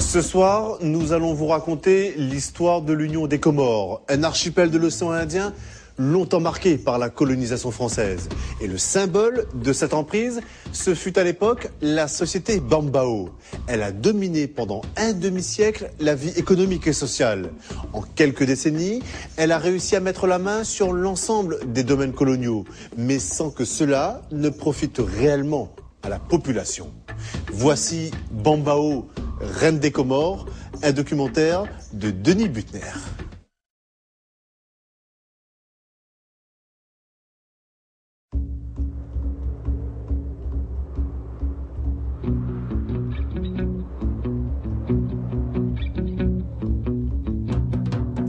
Ce soir, nous allons vous raconter l'histoire de l'Union des Comores, un archipel de l'océan Indien longtemps marqué par la colonisation française. Et le symbole de cette emprise, ce fut à l'époque la société Bambao. Elle a dominé pendant un demi-siècle la vie économique et sociale. En quelques décennies, elle a réussi à mettre la main sur l'ensemble des domaines coloniaux, mais sans que cela ne profite réellement à la population. Voici Bambao, reine des Comores, un documentaire de Denis Butner.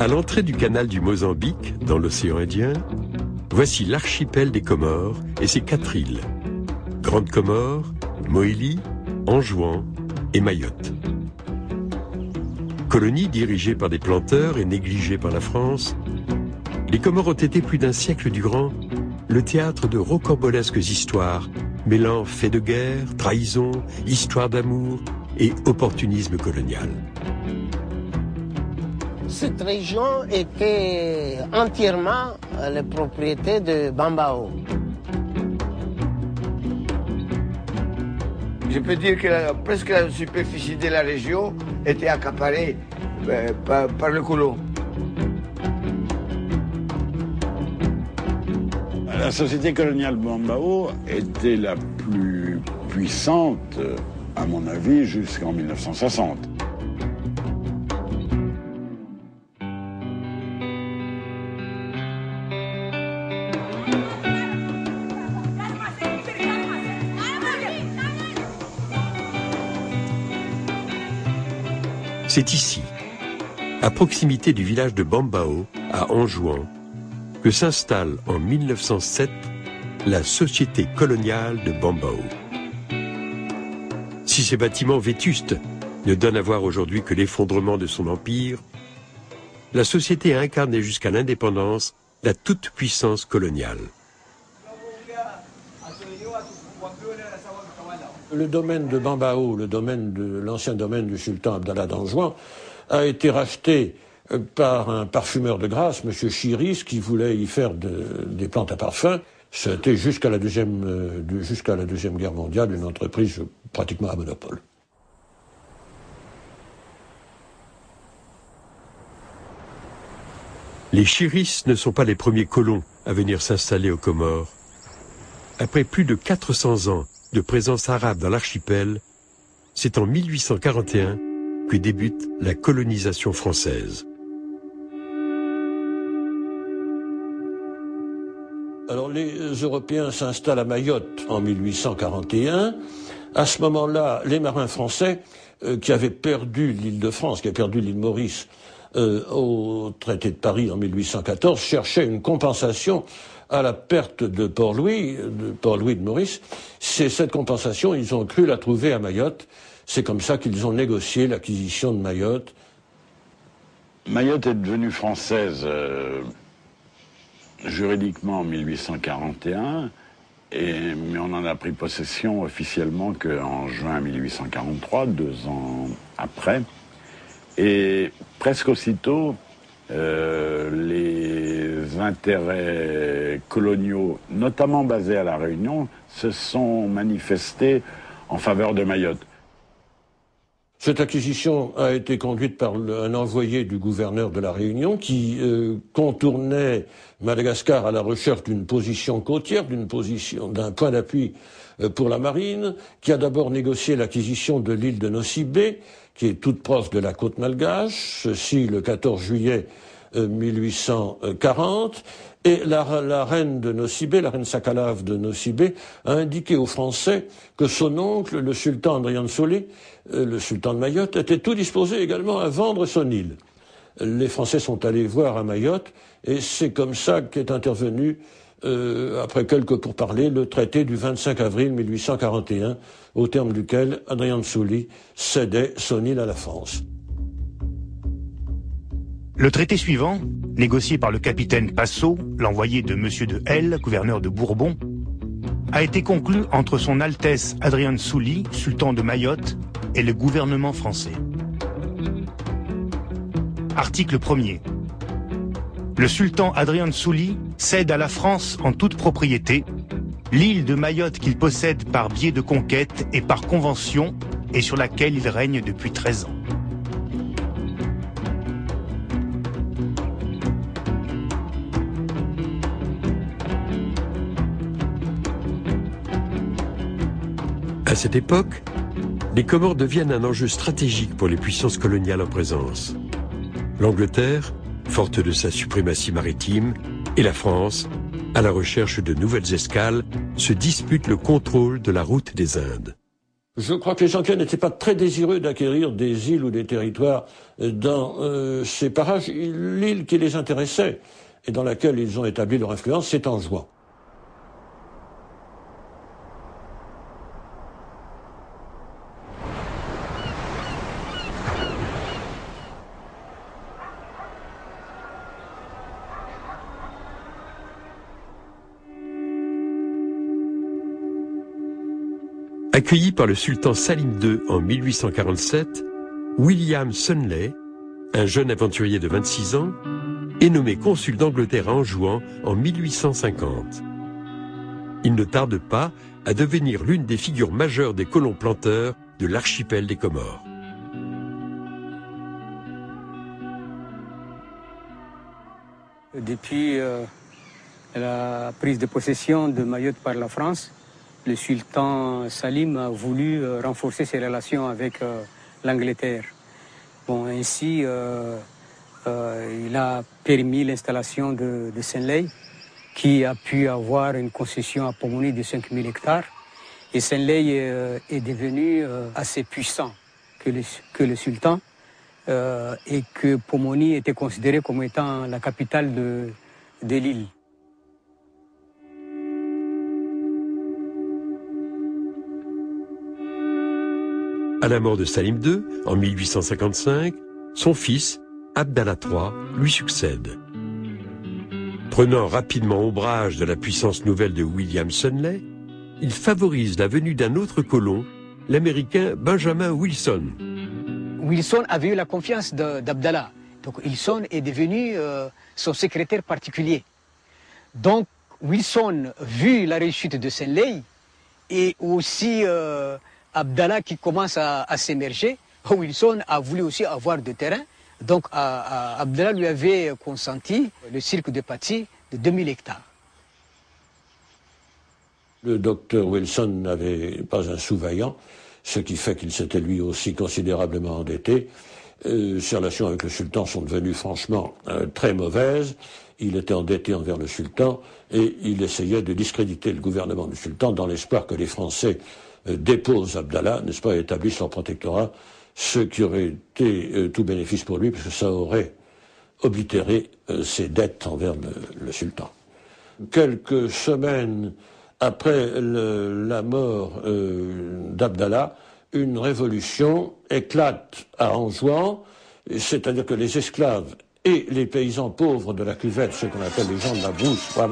À l'entrée du canal du Mozambique, dans l'océan Indien, voici l'archipel des Comores et ses quatre îles. Grande Comore, Moélie, Anjouan et Mayotte. Colonie dirigée par des planteurs et négligée par la France, les Comores ont été plus d'un siècle durant le théâtre de rocambolesques histoires mêlant faits de guerre, trahison, histoire d'amour et opportunisme colonial cette région était entièrement la propriété de Bambao. Je peux dire que presque la superficie de la région était accaparée euh, par, le colon. La société coloniale Bambao était la plus puissante, à mon avis, jusqu'en 1960. C'est ici, à proximité du village de Bambao, à Anjouan, que s'installe en 1907 la Société coloniale de Bambao. Si ces bâtiments vétustes ne donnent à voir aujourd'hui que l'effondrement de son empire, la société a incarné jusqu'à l'indépendance la toute-puissance coloniale. Le domaine de Bambao, le domaine de l'ancien domaine du sultan Abdallah d'Anjouan, a été racheté euh, par un parfumeur de grâce, M. Chiris, qui voulait y faire des plantes à parfum. C'était jusqu'à la deuxième, euh, jusqu'à la deuxième guerre mondiale une entreprise pratiquement à monopole. Les Chiris ne sont pas les premiers colons à venir s'installer aux Comores. Après plus de 400 ans de présence arabe dans l'archipel, c'est en 1841 que débute la colonisation française. Alors les Européens s'installent à Mayotte en 1841. À ce moment-là, les marins français euh, qui avaient perdu l'île de France, qui avaient perdu l'île Maurice euh, au traité de Paris en 1814, cherchaient une compensation à la perte de Port-Louis, de Port-Louis de Maurice, c'est cette compensation, ils ont cru la trouver à Mayotte. C'est comme ça qu'ils ont négocié l'acquisition de Mayotte. Mayotte est devenue française euh, juridiquement en 1841, et, mais on en a pris possession officiellement qu'en juin 1843, deux ans après. Et presque aussitôt, euh, les intérêts coloniaux, notamment basés à La Réunion, se sont manifestés en faveur de Mayotte. Cette acquisition a été conduite par un envoyé du gouverneur de la Réunion qui euh, contournait Madagascar à la recherche d'une position côtière, d'une position, d'un point d'appui euh, pour la marine, qui a d'abord négocié l'acquisition de l'île de Nocibé, qui est toute proche de la côte malgache, ceci le 14 juillet 1840, euh, et la, reine de Nocibé, la reine Sakalave de Nocibé, a indiqué aux Français que son oncle, le sultan Andrian Soli, euh, le sultan de Mayotte, était tout disposé également à vendre son île. Les Français sont allés voir à Mayotte, et c'est comme ça qu'est intervenu euh, après quelques pourparlers, le traité du 25 avril 1841, au terme duquel Adrien Souli cédait son île à la France. Le traité suivant, négocié par le capitaine Passot, l'envoyé de M. de L, gouverneur de Bourbon, a été conclu entre son Altesse Adrien Souli, sultan de Mayotte, et le gouvernement français. Article 1er. Le sultan Adrien Souli cède à la France en toute propriété l'île de Mayotte qu'il possède par biais de conquête et par convention et sur laquelle il règne depuis 13 ans. À cette époque, les Comores deviennent un enjeu stratégique pour les puissances coloniales en présence. L'Angleterre, forte de sa suprématie maritime, et la France, à la recherche de nouvelles escales, se disputent le contrôle de la route des Indes. Je crois que les Anglais n'étaient pas très désireux d'acquérir des îles ou des territoires dans euh, ces parages. L'île qui les intéressait et dans laquelle ils ont établi leur influence, c'est Anjouan. Accueilli par le sultan Salim II en 1847, William Sunley, un jeune aventurier de 26 ans, est nommé consul d'Angleterre à Anjouan en 1850. Il ne tarde pas à devenir l'une des figures majeures des colons planteurs de l'archipel des Comores. Depuis euh, la prise de possession de Mayotte par la France, le sultan Salim a voulu euh, renforcer ses relations avec euh, l'Angleterre. Bon, ainsi, euh, il a permis l'installation de, de Senley, qui a pu avoir une concession à Pomoni de 5000 hectares. Et Senley est devenu assez puissant que le, sultan, et que Pomoni était considéré comme étant la capitale de l'île. À la mort de Salim II, en 1855, son fils, Abdallah III, lui succède. Prenant rapidement ombrage de la puissance nouvelle de William Sunley, il favorise la venue d'un autre colon, l'Américain Benjamin Wilson. Wilson avait eu la confiance d'Abdallah. Donc Wilson est devenu euh, son secrétaire particulier. Donc Wilson, vu la réussite de Sunley, et aussi euh, Abdallah qui commence à, s'émerger, Wilson a voulu aussi avoir de terrain. Donc Abdallah lui avait consenti le cirque de Patsy de 2000 hectares. Le docteur Wilson n'avait pas un sous-vaillant, ce qui fait qu'il s'était lui aussi considérablement endetté. Euh, ses relations avec le sultan sont devenues franchement euh, très mauvaises. Il était endetté envers le sultan et il essayait de discréditer le gouvernement du sultan dans l'espoir que les Français dépose Abdallah, n'est-ce pas, et établisse leur protectorat, ce qui aurait été euh, tout bénéfice pour lui, parce que ça aurait oblitéré euh, ses dettes envers le, sultan. Quelques semaines après la mort d'Abdallah, une révolution éclate à Anjouan, c'est-à-dire que les esclaves et les paysans pauvres de la cuvette, ceux qu'on appelle les gens de la brousse, euh,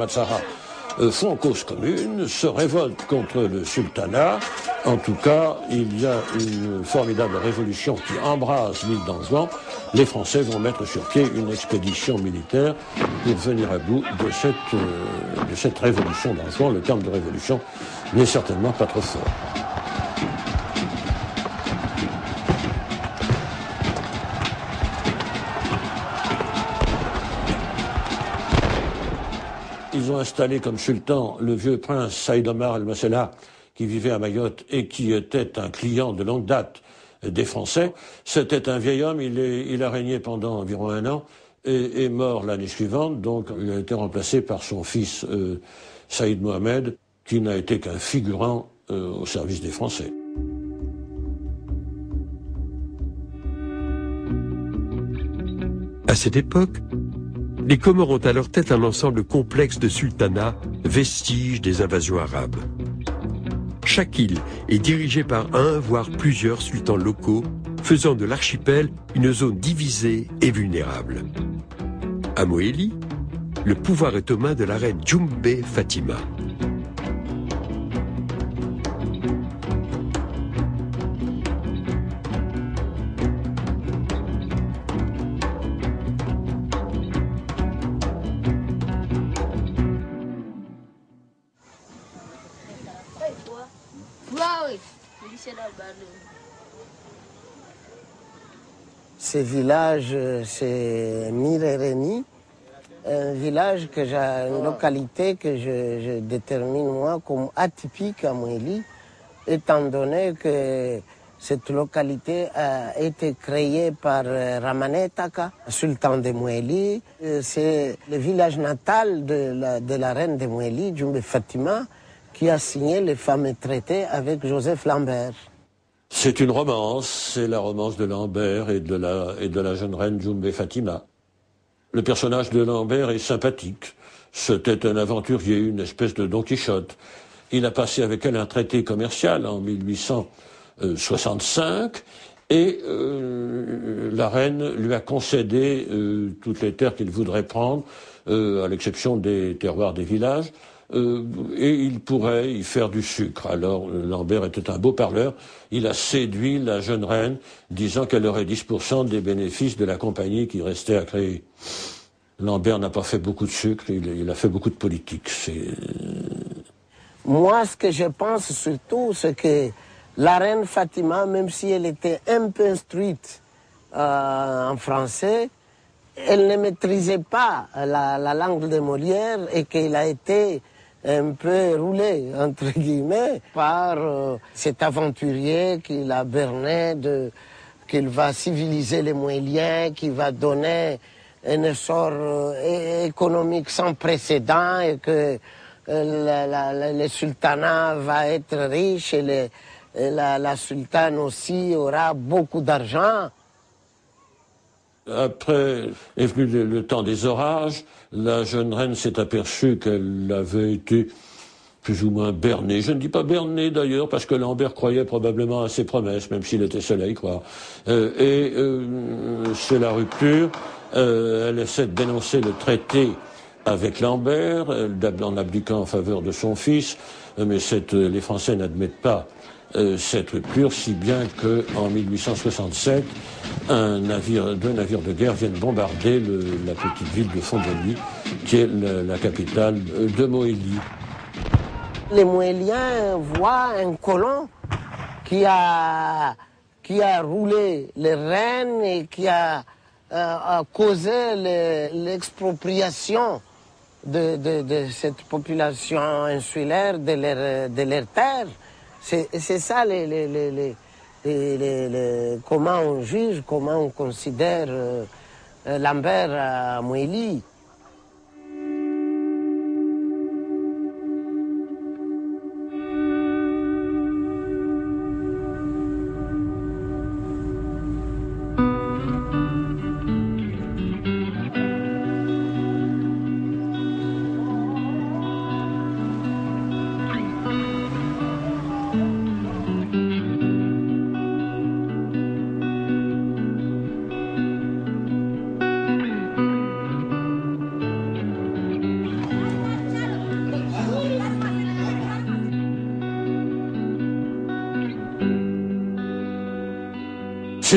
font cause commune, se révoltent contre le sultanat. En tout cas, il y a une formidable révolution qui embrase l'île d'Anjouan. Les Français vont mettre sur pied une expédition militaire pour venir à bout de cette, euh, révolution d'Anjouan. Le terme de révolution n'est certainement pas trop fort. Ont installé comme sultan le vieux prince Saïd Omar al-Masela, qui vivait à Mayotte et qui était un client de longue date des Français. C'était un vieil homme, il, a régné pendant environ un an et est mort l'année suivante, donc il a été remplacé par son fils euh, Saïd Mohamed, qui n'a été qu'un figurant euh, au service des Français. À cette époque, les Comores ont à leur tête un ensemble complexe de sultanats, vestiges des invasions arabes. Chaque île est dirigée par un, voire plusieurs sultans locaux, faisant de l'archipel une zone divisée et vulnérable. À Moélie, le pouvoir est aux mains de la reine Djoumbé Fatima. Ce village, c'est Mirereni, un village que j'ai, une localité que je, détermine moi comme atypique à Mouéli, étant donné que cette localité a été créée par euh, Ramane Taka, sultan de Mouéli. Euh, C'est le village natal de la, reine de Mouéli, Djumbe Fatima, qui a signé les fameux traités avec Joseph Lambert. C'est une romance, c'est la romance de Lambert et de la, et de la jeune reine Djumbe Fatima. Le personnage de Lambert est sympathique. C'était un aventurier, une espèce de Don Quichotte. Il a passé avec elle un traité commercial en 1865 et euh, la reine lui a concédé euh, toutes les terres qu'il voudrait prendre, euh, à l'exception des terroirs des villages, euh, et il pourrait y faire du sucre. Alors euh, Lambert était un beau parleur, il a séduit la jeune reine, disant qu'elle aurait 10% des bénéfices de la compagnie qui restait à créer. Lambert n'a pas fait beaucoup de sucre, il, a fait beaucoup de politique. C'est Moi, ce que je pense surtout, c'est que la reine Fatima, même si elle était un peu instruite euh, en français, elle ne maîtrisait pas la, la langue de Molière et qu'elle a été un peu roulée, entre guillemets, par euh, cet aventurier qui la berné de qu'il va civiliser les Moéliens, qui va donner un essor euh, économique sans précédent et que euh, la- le sultanat va être riche et, la, sultane aussi aura beaucoup d'argent. Après est venu le temps des orages. La jeune reine s'est aperçue qu'elle avait été plus ou moins bernée. Je ne dis pas bernée d'ailleurs, parce que Lambert croyait probablement à ses promesses, même s'il était seul à y croire. Et euh, c'est la rupture. Euh, elle essaie de dénoncer le traité avec Lambert, euh, en abdiquant en faveur de son fils, mais euh, les Français n'admettent pas euh, cette rupture, si bien que en 1867, un navire, deux navires de guerre viennent bombarder la petite ville de Fondenis, qui est la, capitale euh, de Moélie. Les Moéliens voient un colon qui a, qui a roulé les reines et qui a, euh, causé le- l'expropriation de, cette population insulaire de leur, de leur terre. C'est ça les, comment on juge, comment on considère euh, euh, Lambert à Moélie.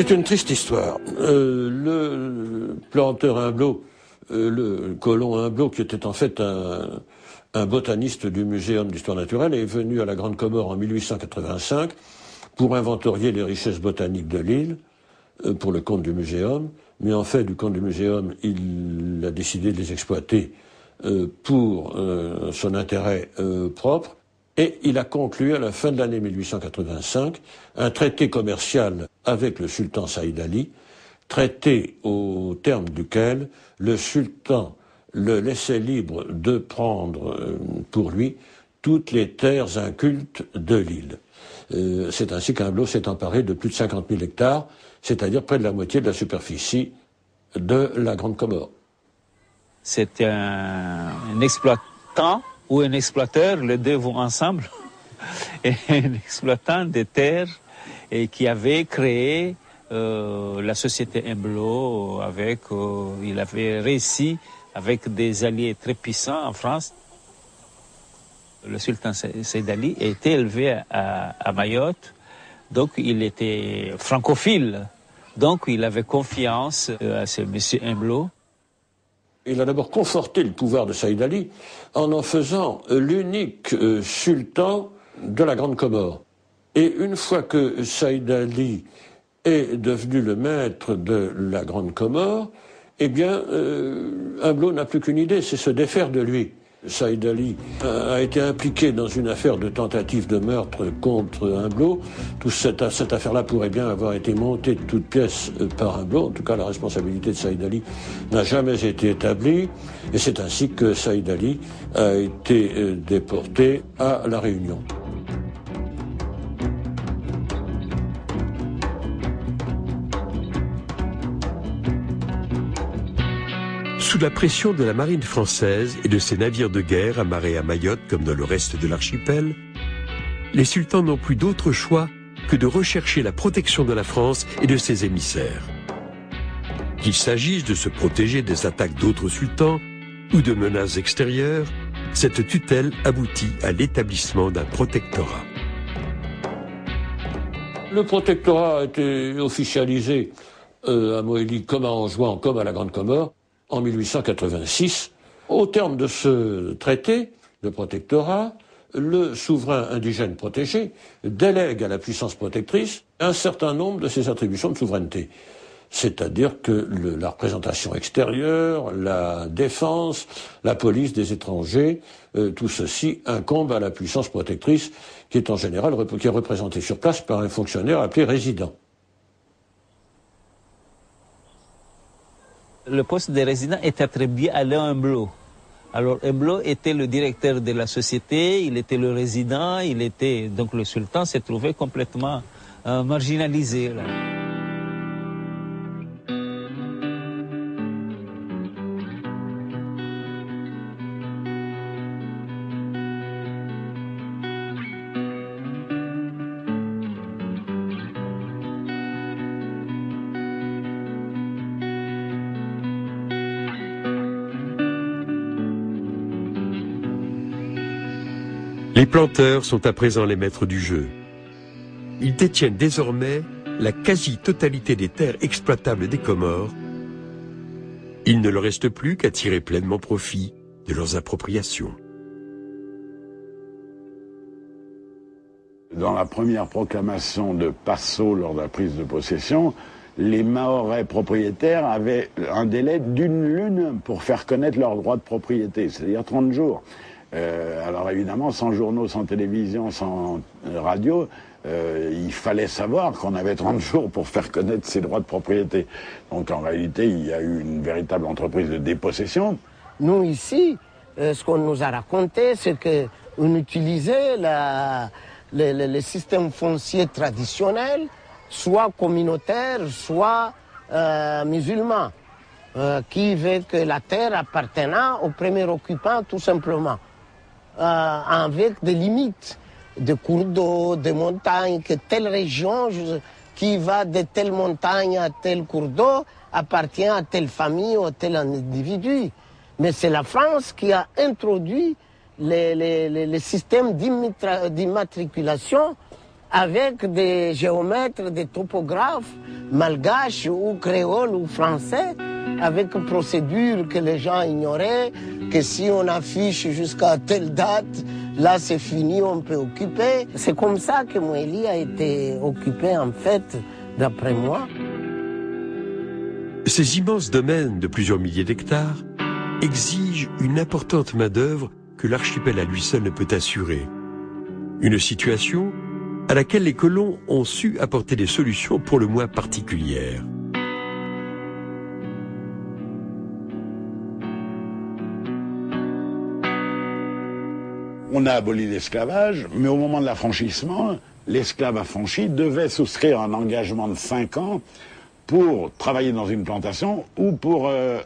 C'est une triste histoire. Euh, le planteur Humblot, euh, le colon Humblot, qui était en fait un, botaniste du Muséum d'histoire naturelle, est venu à la Grande Comore en 1885 pour inventorier les richesses botaniques de l'île euh, pour le compte du Muséum. Mais en fait, du compte du Muséum, il a décidé de les exploiter pour son intérêt propre. Et il a conclu à la fin de l'année 1885 un traité commercial avec le sultan Saïd Ali, traité au terme duquel le sultan le laissait libre de prendre euh, pour lui toutes les terres incultes de l'île. Euh, c'est ainsi qu'Humblot s'est emparé de plus de 50 000 hectares, c'est-à-dire près de la moitié de la superficie de la Grande Comore. C'était un, exploitant ou un exploiteur, les deux vont ensemble, un exploitant des terres et qui avait créé euh, la société Humblot avec, euh, il avait réussi avec des alliés très puissants en France. Le sultan Seyd Ali était élevé à, Mayotte, donc il était francophile, donc il avait confiance euh, à ce monsieur Humblot. Il a d'abord conforté le pouvoir de Saïd Ali en en faisant euh, l'unique euh, sultan de la Grande Comore. Et une fois que Saïd Ali est devenu le maître de la Grande Comore, eh bien, euh, Humblot n'a plus qu'une idée, c'est se défaire de lui. Saïd Ali a été impliqué dans une affaire de tentative de meurtre contre Humblot. Toute cette, cette affaire-là pourrait bien avoir été montée de toutes pièces euh, par Humblot. En tout cas, la responsabilité de Saïd Ali n'a jamais été établie. Et c'est ainsi que Saïd Ali a été euh, déporté à La Réunion. La pression de la marine française et de ses navires de guerre amarrés à Mayotte comme dans le reste de l'archipel, les sultans n'ont plus d'autre choix que de rechercher la protection de la France et de ses émissaires. Qu'il s'agisse de se protéger des attaques d'autres sultans ou de menaces extérieures, cette tutelle aboutit à l'établissement d'un protectorat. Le protectorat a été officialisé euh, à Moélie comme à Anjouan, comme à la Grande Comore, en 1886. Au terme de ce traité de protectorat, le souverain indigène protégé délègue à la puissance protectrice un certain nombre de ses attributions de souveraineté. C'est-à-dire que la représentation extérieure, la défense, la police des étrangers, euh, tout ceci incombe à la puissance protectrice qui est en général qui est représentée sur place par un fonctionnaire appelé résident. Le poste de résident est attribué à Léon Blot. Alors Humblo était le directeur de la société, il était le résident, il était donc le sultan s'est trouvé complètement euh, marginalisé. Les planteurs sont à présent les maîtres du jeu. Ils détiennent désormais la quasi-totalité des terres exploitables des Comores. Il ne leur reste plus qu'à tirer pleinement profit de leurs appropriations. Dans la première proclamation de Passau lors de la prise de possession, les Mahorais propriétaires avaient un délai d'une lune pour faire connaître leurs droits de propriété, c'est-à-dire 30 jours. Euh, alors évidemment, sans journaux, sans télévision, sans radio, euh, il fallait savoir qu'on avait 30 jours pour faire connaître ses droits de propriété. Donc en réalité, il y a eu une véritable entreprise de dépossession. Nous ici, euh, ce qu'on nous a raconté, c'est qu'on utilisait la, le, le, le, système foncier traditionnel, soit communautaire, soit euh, musulman, euh, qui veut que la terre appartenant au premier occupant tout simplement. Euh, avec des limites de cours d'eau, de montagnes, que telle région qui va de telle montagne à tel cours d'eau appartient à telle famille ou à tel individu. Mais c'est la France qui a introduit les, les, systèmes d'immatriculation avec des géomètres, des topographes malgaches ou créoles ou français avec procédure que les gens ignoraient, que si on affiche jusqu'à telle date, là c'est fini, on peut occuper. C'est comme ça que Moélie a été occupé en fait, d'après moi. Ces immenses domaines de plusieurs milliers d'hectares exigent une importante main-d'œuvre que l'archipel à lui seul ne peut assurer. Une situation à laquelle les colons ont su apporter des solutions pour le moins particulières. On a aboli l'esclavage, mais au moment de l'affranchissement, l'esclave affranchi devait souscrire un engagement de 5 ans pour travailler dans une plantation ou pour, euh,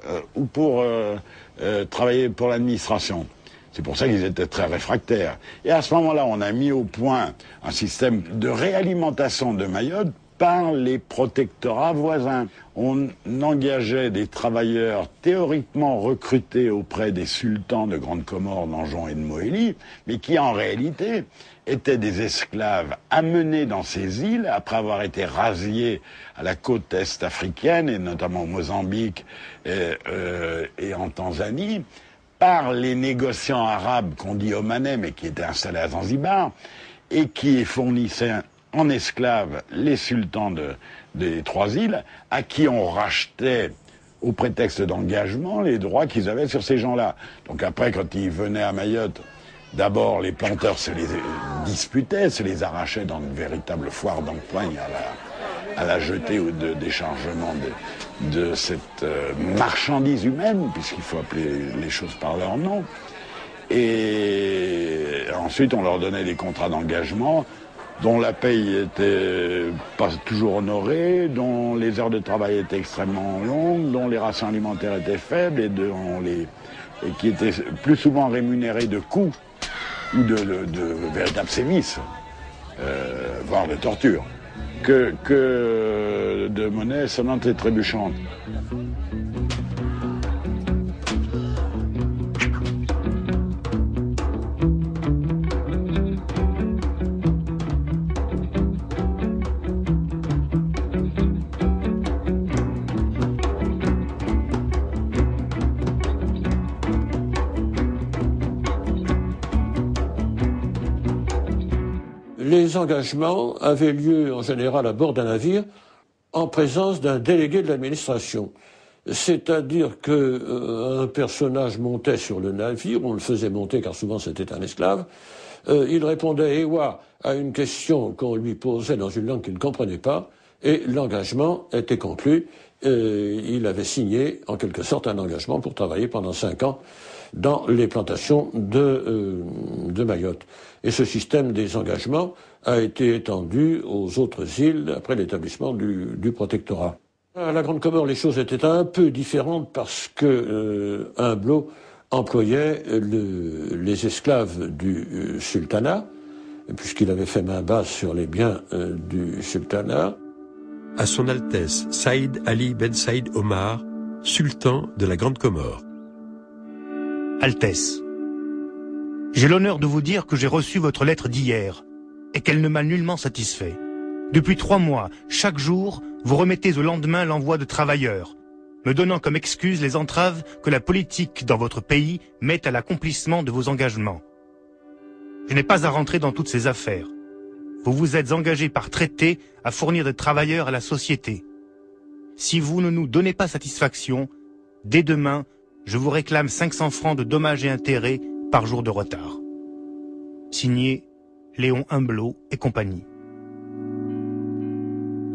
euh, euh, travailler pour l'administration. C'est pour ça qu'ils étaient très réfractaires. Et à ce moment-là, on a mis au point un système de réalimentation de Mayotte par les protectorats voisins. On engageait des travailleurs théoriquement recrutés auprès des sultans de Grande Comore, d'Anjouan et de Moélie, mais qui en réalité étaient des esclaves amenés dans ces îles après avoir été rasiés à la côte est africaine et notamment au Mozambique et, euh, en Tanzanie par les négociants arabes qu'on dit omanais mais qui étaient installés à Zanzibar et qui fournissaient en esclaves les sultans des trois îles, à qui on rachetait au prétexte d'engagement les droits qu'ils avaient sur ces gens-là. Donc après, quand ils venaient à Mayotte, d'abord les planteurs se les disputaient, se les arrachaient dans une véritable foire d'empoigne à la, à la jetée ou de déchargement de, de cette euh, marchandise humaine, puisqu'il faut appeler les choses par leur nom. Et ensuite, on leur donnait des contrats d'engagement dont la paye était pas toujours honorée, dont les heures de travail étaient extrêmement longues, dont les rations alimentaires étaient faibles et, dont les, et qui étaient plus souvent rémunérés de coups ou de, véritables sévices, euh, voire de torture, que, que de monnaie sonnante et trébuchante. Engagements avaient lieu en général à bord d'un navire en présence d'un délégué de l'administration. C'est-à-dire qu'un euh, personnage montait sur le navire, on le faisait monter car souvent c'était un esclave, euh, il répondait Ewa à une question qu'on lui posait dans une langue qu'il ne comprenait pas, et l'engagement était conclu. Euh, il avait signé en quelque sorte un engagement pour travailler pendant cinq ans dans les plantations de, de Mayotte. Et ce système des engagements a été étendu aux autres îles après l'établissement du, protectorat. À la Grande Comore, les choses étaient un peu différentes parce que euh, Humblot employait les esclaves du euh, sultanat, puisqu'il avait fait main basse sur les biens euh, du sultanat. À son Altesse Saïd Ali Ben Saïd Omar, sultan de la Grande Comore. Altesse, j'ai l'honneur de vous dire que j'ai reçu votre lettre d'hier et qu'elle ne m'a nullement satisfait. Depuis trois mois, chaque jour, vous remettez au lendemain l'envoi de travailleurs, me donnant comme excuse les entraves que la politique dans votre pays met à l'accomplissement de vos engagements. Je n'ai pas à rentrer dans toutes ces affaires. Vous vous êtes engagé par traité à fournir des travailleurs à la société. Si vous ne nous donnez pas satisfaction, dès demain, je vous réclame 500 francs de dommages et intérêts par jour de retard. Léon Humblot et compagnie.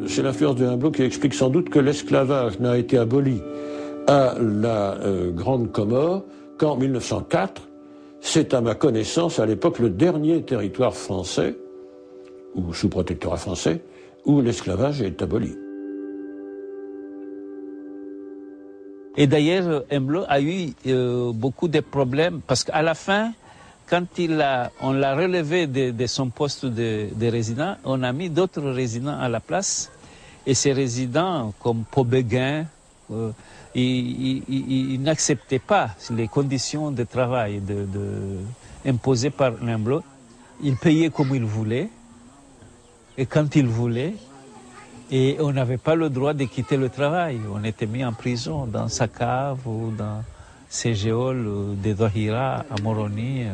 C'est l'influence de Humblot qui explique sans doute que l'esclavage n'a été aboli à la euh, Grande Comore qu'en 1904. C'est à ma connaissance à l'époque le dernier territoire français, ou sous protectorat français, où l'esclavage est aboli. Et d'ailleurs, Humblot a eu euh, beaucoup de problèmes parce qu'à la fin, quand il a, on l'a relevé de, son poste de, résident, on a mis d'autres résidents à la place. Et ces résidents, comme Pobéguin, euh, ils, n'acceptaient pas les conditions de travail imposées par Humblot. Ils payaient comme ils voulaient et quand ils voulaient. Et on n'avait pas le droit de quitter le travail. On était mis en prison dans sa cave ou dans ses géoles de Dohira à Moroni.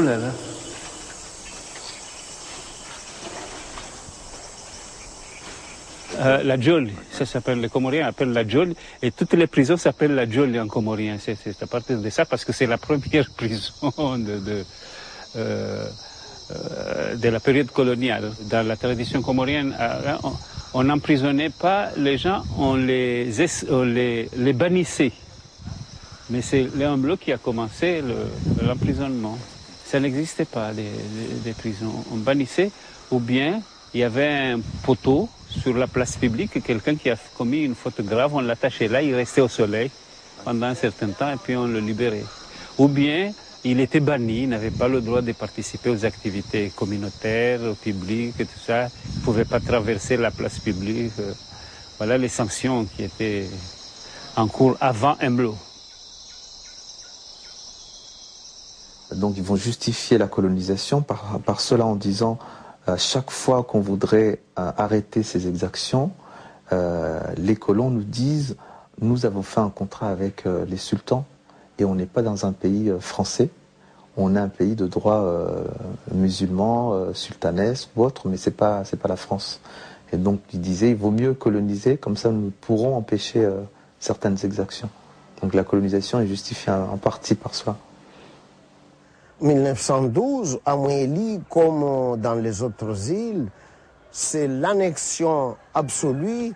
Là. Euh, la Jolly, ça s'appelle, les Comoriens appellent la Jolly, et toutes les prisons s'appellent la Jolly en comorien. C'est à partir de ça, parce que c'est la première prison euh, euh, de, la période coloniale. Dans la tradition comorienne, on n'emprisonnait pas les gens, on les bannissait. Mais c'est Léon Bleu qui a commencé l'emprisonnement ça n'existait pas, des, prisons. On bannissait, ou bien il y avait un poteau sur la place publique, quelqu'un qui a commis une faute grave, on l'attachait là, il restait au soleil pendant un certain temps et puis on le libérait. Ou bien il était banni, il n'avait pas le droit de participer aux activités communautaires, au public et tout ça. Il ne pouvait pas traverser la place publique. Voilà les sanctions qui étaient en cours avant Emblo. Donc ils vont justifier la colonisation par, cela en disant à chaque fois qu'on voudrait euh, arrêter ces exactions, euh, les colons nous disent nous avons fait un contrat avec euh, les sultans et on n'est pas dans un pays français, on est un pays de droit musulman, sultanesque ou autre, mais c'est pas pas la France. Et donc ils disaient il vaut mieux coloniser comme ça nous pourrons empêcher certaines exactions. Donc la colonisation est justifiée en partie par cela. 1912, à Mouéli, comme dans les autres îles, c'est l'annexion absolue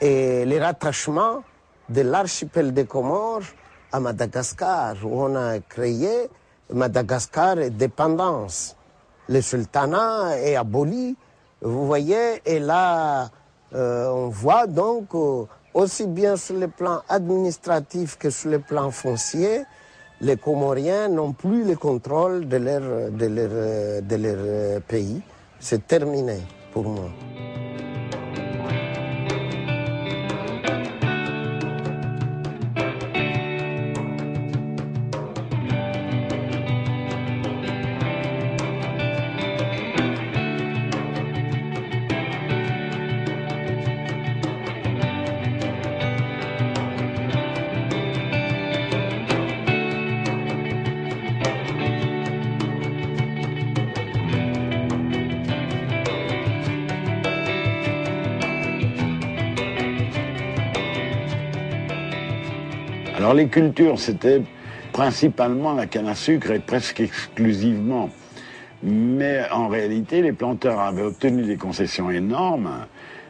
et le rattachement de l'archipel des Comores à Madagascar, où on a créé Madagascar et dépendance. Le sultanat est aboli, vous voyez, et là, euh, on voit donc, euh, aussi bien sur le plan administratif que sur le plan foncier, les Comoriens n'ont plus le contrôle de leur, de leur, de leur pays. C'est terminé pour moi. Alors les cultures, c'était principalement la canne à sucre et presque exclusivement. Mais en réalité, les planteurs avaient obtenu des concessions énormes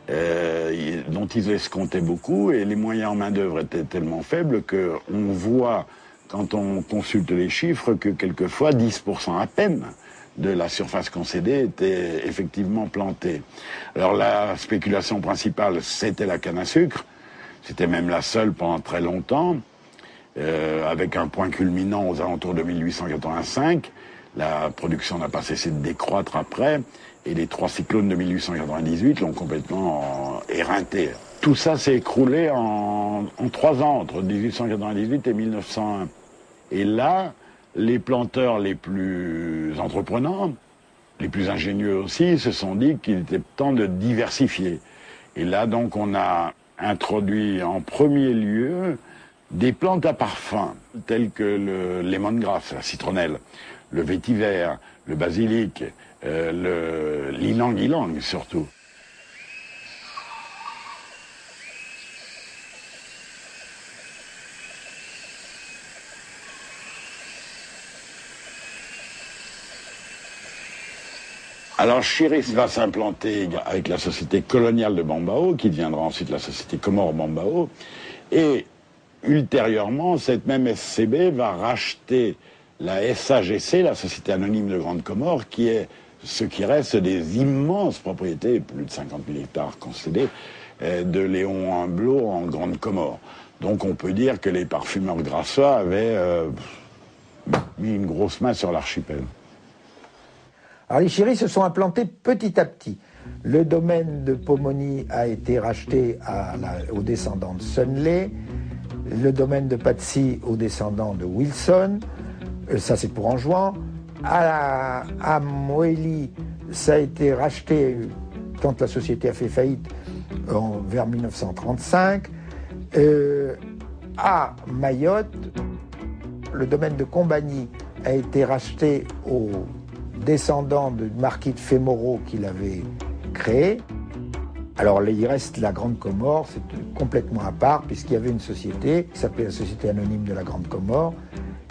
euh, dont ils escomptaient beaucoup et les moyens en main-d'œuvre étaient tellement faibles qu'on voit, quand on consulte les chiffres, que quelquefois 10% à peine de la surface concédée était effectivement plantée. Alors la spéculation principale, c'était la canne à sucre. C'était même la seule pendant très longtemps. Euh, avec un point culminant aux alentours de 1885. La production n'a pas cessé de décroître après, et les trois cyclones de 1898 l'ont complètement éreinté. Tout ça s'est écroulé en, en trois ans, entre 1898 et 1901. Et là, les planteurs les plus entreprenants, les plus ingénieux aussi, se sont dit qu'il était temps de diversifier. Et là, donc, on a introduit en premier lieu des plantes à parfum, telles que le lemongrass, la citronnelle, le vétiver, le basilic, euh, l'ilang-ilang surtout. Alors Chiris va s'implanter avec la société coloniale de Bambao, qui deviendra ensuite la société Comore Bambao, ultérieurement, cette même SCB va racheter la SAGC, la Société Anonyme de Grande Comore, qui est ce qui reste des immenses propriétés, plus de 50 000 hectares concédés, euh, de Léon Humblot en Grande Comore. Donc on peut dire que les parfumeurs grassois avaient euh, mis une grosse main sur l'archipel. Alors les chéris se sont implantés petit à petit. Le domaine de Pomoni a été racheté aux descendants de Sunley le domaine de Patsy aux descendants de Wilson, euh, ça c'est pour Anjouan. À, à Moélie, ça a été racheté quand la société a fait faillite en, vers 1935. Euh, à Mayotte, le domaine de Combagny a été racheté aux descendants du marquis de Fémoreau qui l'avait créé. Alors il reste la Grande Comore, c'est complètement à part, puisqu'il y avait une société qui s'appelait la Société Anonyme de la Grande Comore,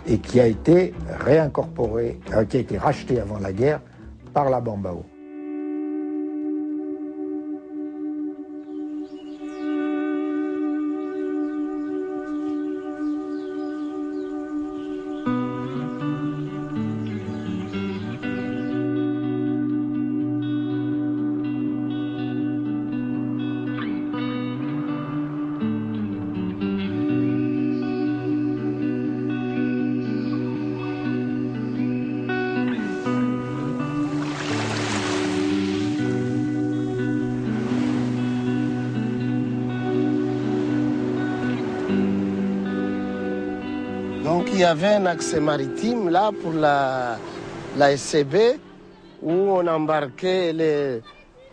et qui a été réincorporée, euh, qui a été rachetée avant la guerre par la Bambao. Y avait un accès maritime là pour la, la SCB où on embarquait les,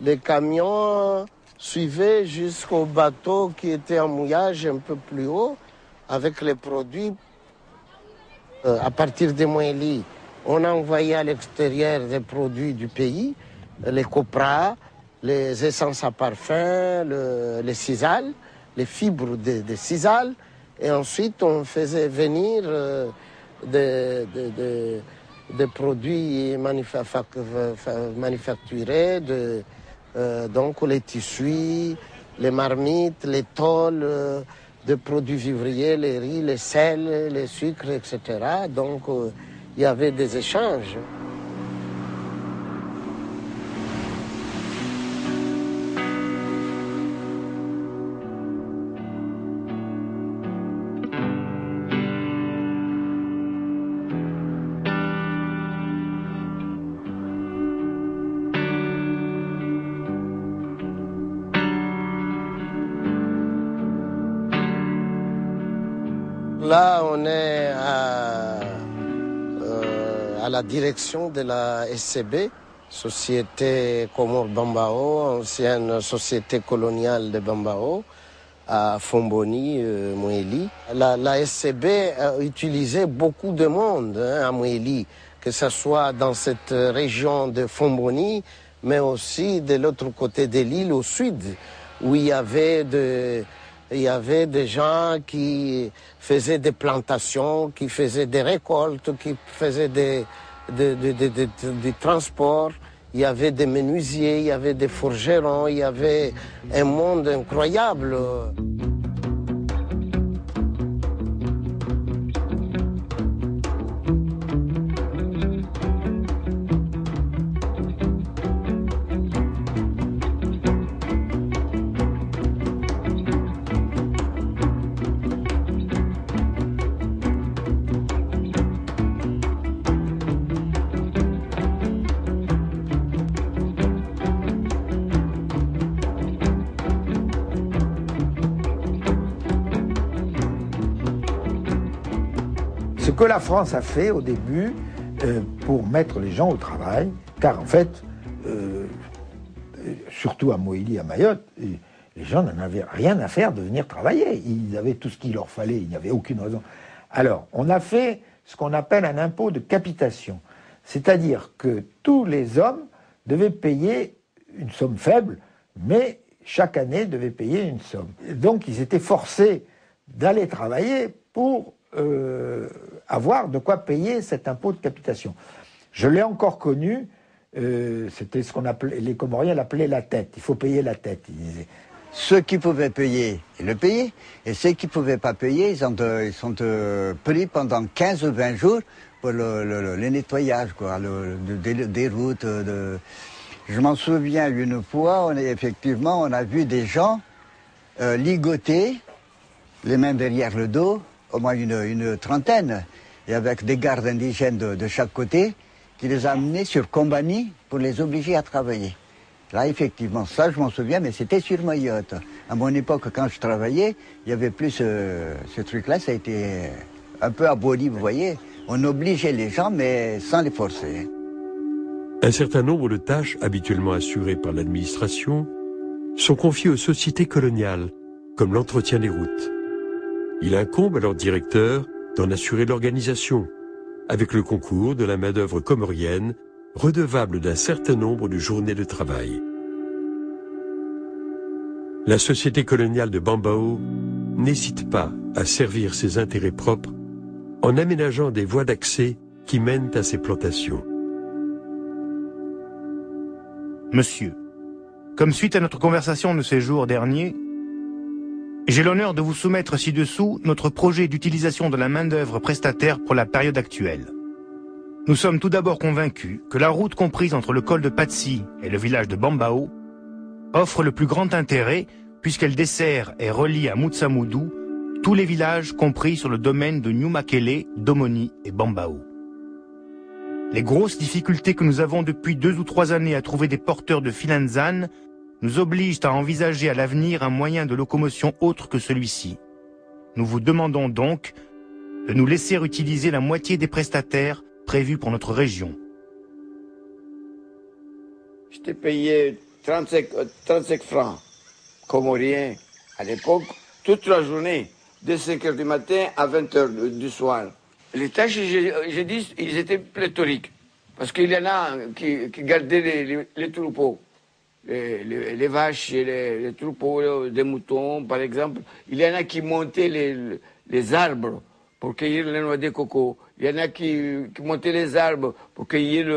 les camions, suivaient jusqu'au bateau qui était en mouillage un peu plus haut avec les produits euh, à partir des Moélie. On envoyait à l'extérieur des produits du pays, les copras, les essences à parfum, le- les cisales, les fibres de cisales. Et ensuite, on faisait venir euh, des, produits manufa- fa- fa- manufacturés, euh, donc les tissus, les marmites, les tôles, euh, des produits vivriers, les riz, les sels, les sucres, etc. Donc, il y avait des échanges. On est à, euh, à la direction de la SCB, Société Comore Bambao, ancienne société coloniale de Bambao, à Fomboni, euh, Mouéli. La, la SCB a utilisé beaucoup de monde hein, à Mouéli, que ce soit dans cette région de Fomboni, mais aussi de l'autre côté de l'île, au sud, où il y avait de, il y avait des gens qui faisaient des plantations, qui faisaient des récoltes, qui faisaient des, des, des- des- transports. Il y avait des menuisiers, il y avait des forgerons, il y avait un monde incroyable. La France a fait au début euh, pour mettre les gens au travail, car en fait, euh, surtout à Moïli, à Mayotte, les gens n'en avaient rien à faire de venir travailler. Ils avaient tout ce qu'il leur fallait, il n'y avait aucune raison. Alors, on a fait ce qu'on appelle un impôt de capitation, c'est-à-dire que tous les hommes devaient payer une somme faible, mais chaque année devaient payer une somme. Donc, ils étaient forcés d'aller travailler pour euh, avoir de quoi payer cet impôt de capitation. Je l'ai encore connu, euh, c'était ce qu'on appelait, les Comoriens l'appelaient la tête. Il faut payer la tête, ils disaient. Ceux qui pouvaient payer, ils le payaient. Et ceux qui ne pouvaient pas payer, ils, ont, euh, ils sont pris pendant 15 ou 20 jours pour le, le- le- nettoyage, quoi, des, routes. Je m'en souviens une fois, on est, effectivement, on a vu des gens ligotés, les mains derrière le dos, au moins une, trentaine, et avec des gardes indigènes de, chaque côté, qui les amenaient sur Combani pour les obliger à travailler. Là, effectivement, ça, je m'en souviens, mais c'était sur Mayotte. À mon époque, quand je travaillais, il y avait plus ce, ce truc-là, ça a été un peu aboli, vous voyez. On obligeait les gens, mais sans les forcer. Un certain nombre de tâches habituellement assurées par l'administration sont confiées aux sociétés coloniales, comme l'entretien des routes. Il incombe à leur directeur d'en assurer l'organisation, avec le concours de la main-d'œuvre comorienne, redevable d'un certain nombre de journées de travail. La société coloniale de Bambao n'hésite pas à servir ses intérêts propres en aménageant des voies d'accès qui mènent à ses plantations. Monsieur, comme suite à notre conversation de ces jours derniers, j'ai l'honneur de vous soumettre ci-dessous notre projet d'utilisation de la main-d'œuvre prestataire pour la période actuelle. Nous sommes tout d'abord convaincus que la route comprise entre le col de Patsy et le village de Bambao offre le plus grand intérêt puisqu'elle dessert et relie à Mutsamoudou tous les villages compris sur le domaine de Nyumakele, Domoni et Bambao. Les grosses difficultés que nous avons depuis deux ou trois années à trouver des porteurs de Finanzan nous obligent à envisager à l'avenir un moyen de locomotion autre que celui-ci. Nous vous demandons donc de nous laisser utiliser la moitié des prestataires prévus pour notre région. J'étais payé 35, 35 francs comoriens à l'époque, toute la journée, de 5 h du matin à 20 h du soir. Les tâches, j'ai dit, ils étaient pléthoriques. Parce qu'il y en a qui, gardaient les, troupeaux, les, vaches et les, troupeaux des moutons, par exemple. Il y en a qui montaient les, arbres pour cueillir les noix de coco. Il y en a qui, montaient les arbres pour cueillir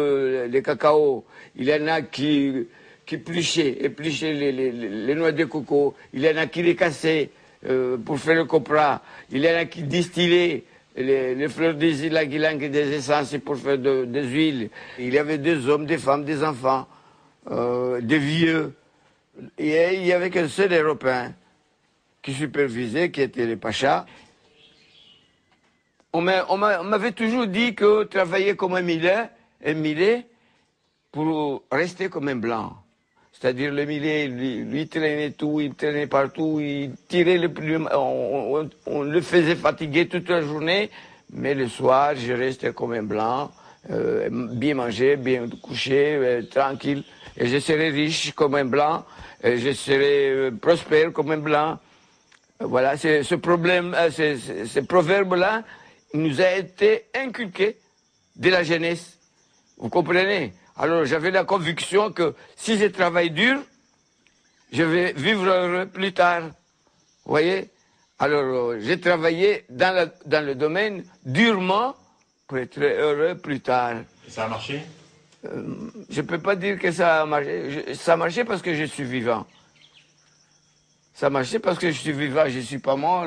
les cacao. Il y en a qui, qui épluchaient, les, noix de coco. Il y en a qui les cassaient euh, pour faire le copra. Il y en a qui distillaient les, fleurs des îles et des essences pour faire des huiles. Il y avait des hommes, des femmes, des enfants, euh, des vieux. Et il y avait qu'un seul Européen qui supervisait, qui était le Pacha. On m'avait toujours dit que travailler comme un millet, un millet pour rester comme un blanc. C'est-à-dire le millet, lui, traînait tout, il traînait partout, il tirait le plus, on, le faisait fatiguer toute la journée, mais le soir, je restais comme un blanc, euh, bien mangé, bien couché, euh, tranquille, et je serais riche comme un blanc, et je serais euh, prospère comme un blanc. Voilà, ce problème, ce proverbe-là nous a été inculqué de la jeunesse. Vous comprenez? Alors j'avais la conviction que si je travaille dur, je vais vivre heureux plus tard. Vous voyez? Alors euh, j'ai travaillé dans, dans, le domaine durement pour être heureux plus tard. Et ça a marché? Euh, Je ne peux pas dire que ça a marché. ça a parce que je suis vivant. Ça a marché parce que je suis vivant, je ne suis pas mort.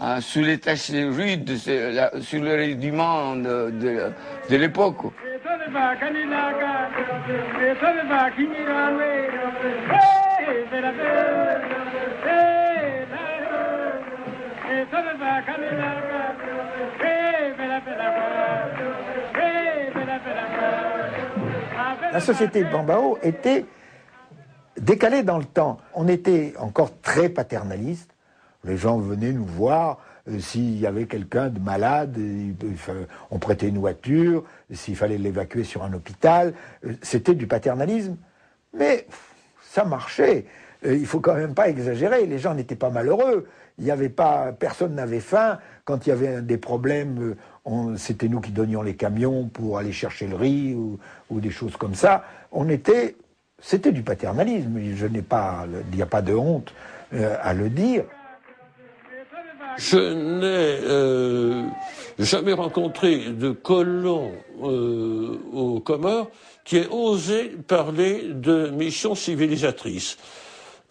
Hein, sous les tâches rudes, sur le rudiment de l'époque. La société de Bambao était décalée dans le temps. On était encore très paternaliste. Les gens venaient nous voir, euh, s'il y avait quelqu'un de malade, on prêtait une voiture, s'il fallait l'évacuer sur un hôpital. Euh, c'était du paternalisme. Mais ça marchait. Euh, il faut quand même pas exagérer. Les gens n'étaient pas malheureux. Il y avait pas, personne n'avait faim. Quand il y avait des problèmes, c'était nous qui donnions les camions pour aller chercher le riz ou, des choses comme ça. On était, c'était du paternalisme. Je n'ai pas, il n'y a pas de honte à le dire. Je n'ai euh, jamais rencontré de colon euh, aux Comores qui ait osé parler de mission civilisatrice.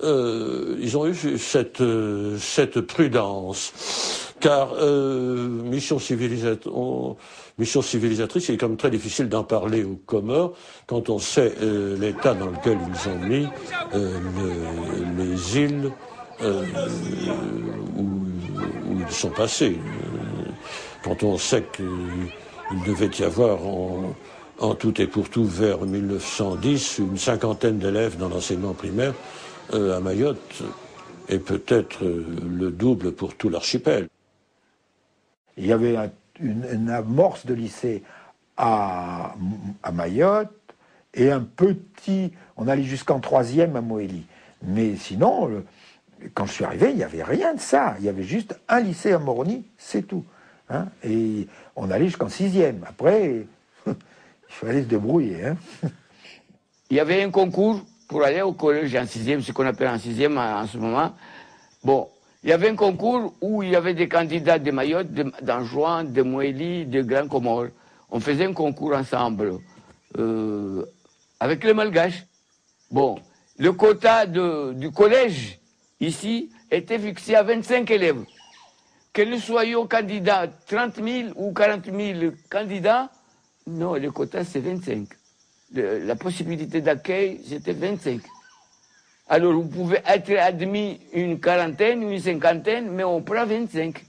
Euh, ils ont eu cette prudence, car mission, mission civilisatrice, c'est comme très difficile d'en parler aux Comores quand on sait l'état dans lequel ils ont mis les îles où ils sont passés. Euh, quand on sait qu'il devait y avoir en, tout et pour tout vers 1910 une cinquantaine d'élèves dans l'enseignement primaire euh, à Mayotte et peut-être euh, le double pour tout l'archipel. Il y avait une, amorce de lycée à, à, Mayotte et un petit, on allait jusqu'en troisième à Moélie. Mais sinon, quand je suis arrivé, il n'y avait rien de ça. Il y avait juste un lycée à Moroni, c'est tout. Hein. Et on allait jusqu'en sixième. Après, il fallait se débrouiller. Hein. il y avait un concours pour aller au collège en sixième, ce qu'on appelle en sixième en ce moment. Bon, il y avait un concours où il y avait des candidats de Mayotte, d'Anjouan, de Moélie, de Grand Comore. On faisait un concours ensemble euh, avec les Malgaches. Bon, le quota du collège ici, était fixé à 25 élèves. Que nous soyons candidats 30 000 ou 40 000 candidats, non, le quota c'est 25. la possibilité d'accueil, c'était 25. Alors vous pouvez être admis une quarantaine, une cinquantaine, mais on prend 25.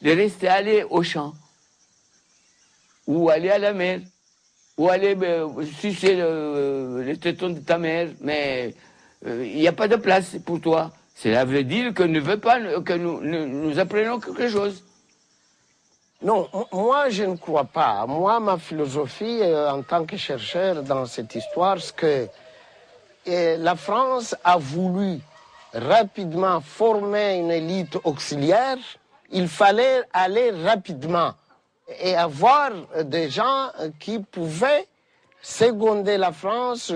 Le reste, aller au champ, ou aller à la mer, ou aller euh, sucer le, le téton de ta mère, mais euh, il n'y a pas de place pour toi. Cela veut dire que ne veut pas que nous, nous, apprenons quelque chose. Non, moi je ne crois pas. Moi, ma philosophie euh, en tant que chercheur dans cette histoire, c'est que la France a voulu rapidement former une élite auxiliaire. Il fallait aller rapidement et avoir des gens qui pouvaient seconder la France,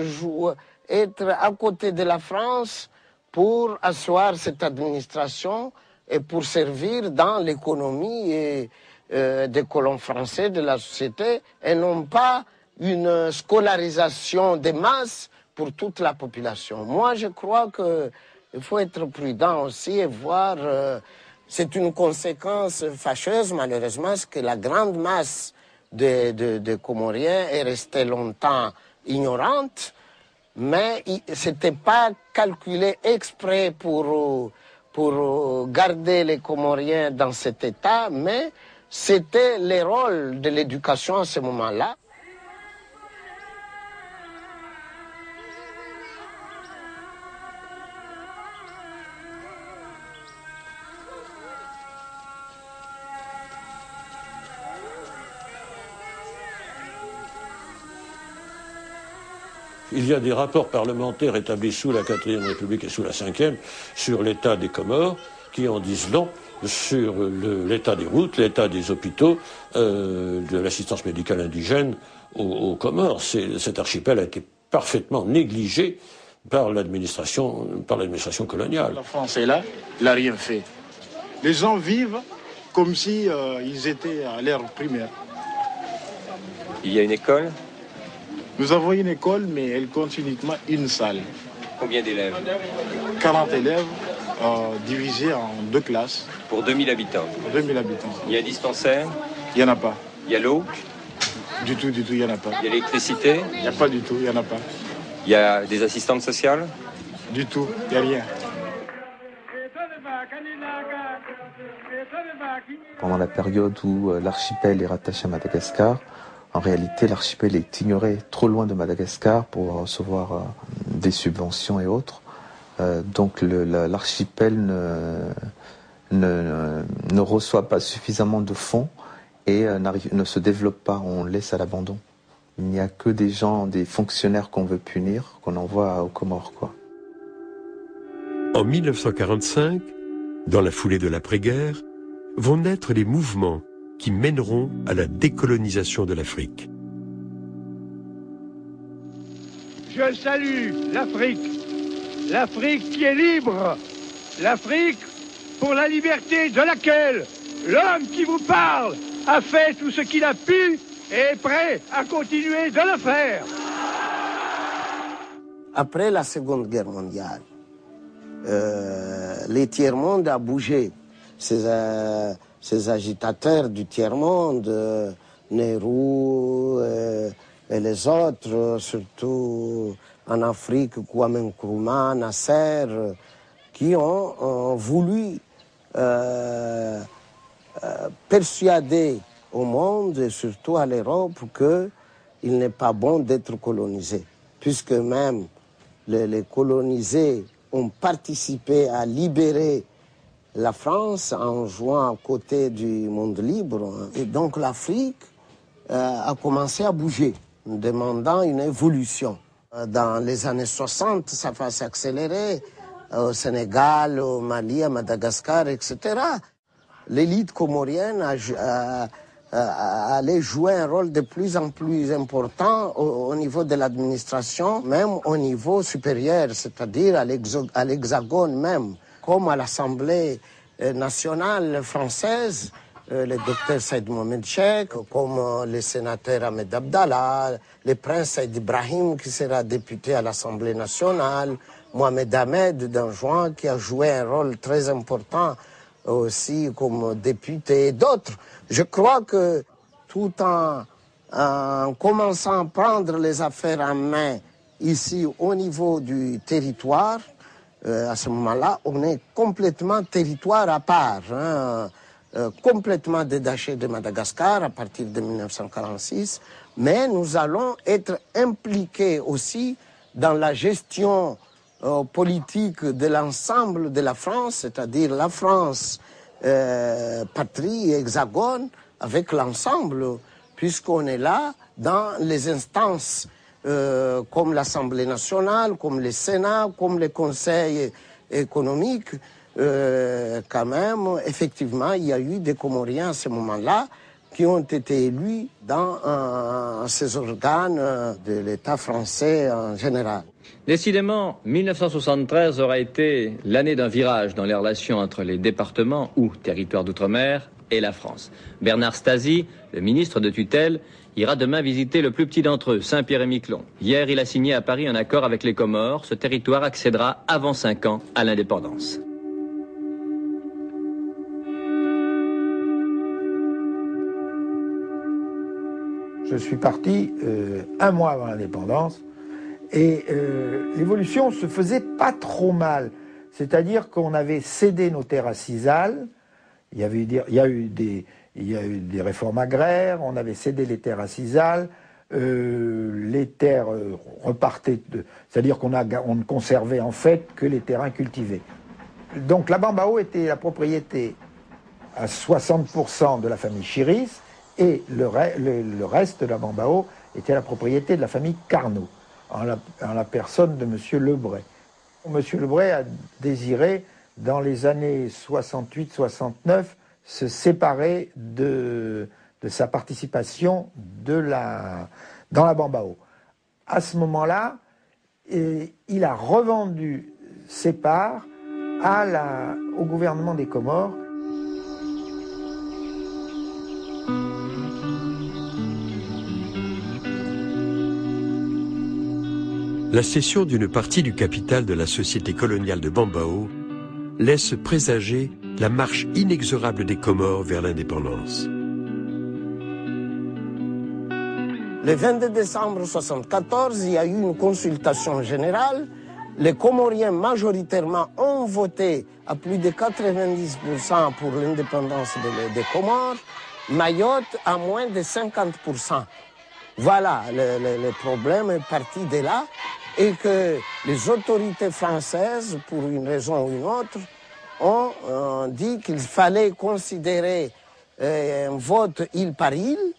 être à côté de la France pour asseoir cette administration et pour servir dans l'économie euh, des colons français de la société et non pas une scolarisation des masses pour toute la population. Moi, je crois qu'il faut être prudent aussi et voir. Euh, c'est une conséquence fâcheuse, malheureusement, que la grande masse des de, Comoriens est restée longtemps ignorante, mais ce n'était pas calculé exprès pour, pour garder les Comoriens dans cet état, mais c'était le rôle de l'éducation à ce moment-là. Il y a des rapports parlementaires établis sous la 4 République et sous la 5e sur l'état des Comores qui en disent long sur l'état des routes, l'état des hôpitaux, euh, de l'assistance médicale indigène aux, Comores. Cet archipel a été parfaitement négligé par l'administration, par l'administration coloniale. La France est là, il n'a rien fait. Les gens vivent comme si euh, ils étaient à l'ère primaire. Il y a une école? Nous avons une école, mais elle compte uniquement une salle. Combien d'élèves 40 élèves euh, divisés en deux classes. Pour 2000 habitants 2000 habitants. Il y a un dispensaire Il n'y en a pas. Il y a l'eau Du tout, du tout, il n'y en a pas. Il y a l'électricité Il n'y a pas du tout, il n'y en a pas. Il y a des assistantes sociales Du tout, il n'y a rien. Pendant la période où euh, l'archipel est rattaché à Madagascar, en réalité, l'archipel est ignoré trop loin de Madagascar pour recevoir euh, des subventions et autres. Euh, donc l'archipel ne, ne, reçoit pas suffisamment de fonds et euh, ne se développe pas. On laisse à l'abandon. Il n'y a que des gens, des fonctionnaires qu'on veut punir, qu'on envoie aux Comores. En 1945, dans la foulée de l'après-guerre, vont naître les mouvements qui mèneront à la décolonisation de l'Afrique. Je salue l'Afrique, l'Afrique qui est libre, l'Afrique pour la liberté de laquelle l'homme qui vous parle a fait tout ce qu'il a pu et est prêt à continuer de le faire. Après la Seconde Guerre mondiale, euh, les tiers-monde a bougé. C'est, euh, ces agitateurs du tiers-monde, euh, Nehru euh, et, les autres, surtout en Afrique, Kwame Nkrumah, Nasser, qui ont, voulu euh, persuader au monde et surtout à l'Europe qu'il n'est pas bon d'être colonisé, puisque même les colonisés ont participé à libérer la France en jouant à côté du monde libre. Et donc l'Afrique euh, a commencé à bouger, demandant une évolution. Euh, dans les années 60, ça va s'accélérer euh, au Sénégal, au Mali, à Madagascar, etc. L'élite comorienne allait jouer un rôle de plus en plus important au, niveau de l'administration, même au niveau supérieur, c'est-à-dire à l'hexagone même comme à l'Assemblée euh, nationale française, euh, le docteur Saïd Mohamed Cheikh, comme euh, le sénateur Ahmed Abdallah, le prince Saïd Ibrahim qui sera député à l'Assemblée nationale, Mohamed Ahmed d'Anjouan qui a joué un rôle très important aussi comme député et d'autres. Je crois que tout en, en commençant à prendre les affaires en main ici au niveau du territoire, à ce moment-là, on est complètement territoire à part, hein, euh, complètement détaché de Madagascar à partir de 1946, mais nous allons être impliqués aussi dans la gestion euh, politique de l'ensemble de la France, c'est-à-dire la France patrie hexagone, avec l'ensemble, puisqu'on est là dans les instances euh, comme l'Assemblée nationale, comme le Sénat, comme le Conseil économique. Euh, quand même, effectivement, il y a eu des Comoriens à ce moment-là qui ont été élus dans euh, ces organes de l'État français en général. Décidément, 1973 aura été l'année d'un virage dans les relations entre les départements ou territoires d'outre-mer et la France. Bernard Stasi, le ministre de tutelle, ira demain visiter le plus petit d'entre eux, Saint-Pierre-et-Miquelon. Hier, il a signé à Paris un accord avec les Comores. Ce territoire accédera avant cinq ans à l'indépendance. Je suis parti euh, un mois avant l'indépendance et euh, l'évolution se faisait pas trop mal. C'est-à-dire qu'on avait cédé nos terres à Cisal, il y, avait, il eu des, il y a eu des réformes agraires, on avait cédé les terres à Cisal, euh, les terres repartaient, c'est-à-dire qu'on on ne conservait en fait que les terrains cultivés. Donc la Bambao était la propriété à 60% de la famille Chiris et le, le, reste de la Bambao était la propriété de la famille Carnot, en la, en la personne de M. Lebray. M. Lebray a désiré, dans les années 68-69, se séparer de, sa participation de la, dans la Bambao. À ce moment-là, il a revendu ses parts au gouvernement des Comores La cession d'une partie du capital de la société coloniale de Bambao laisse présager la marche inexorable des Comores vers l'indépendance. Le 22 décembre 1974, il y a eu une consultation générale. Les Comoriens majoritairement ont voté à plus de 90% pour l'indépendance des Comores. Mayotte à moins de 50%. Voilà, le, problème est parti de là et que les autorités françaises, pour une raison ou une autre, ont euh, dit qu'il fallait considérer euh, un vote île par île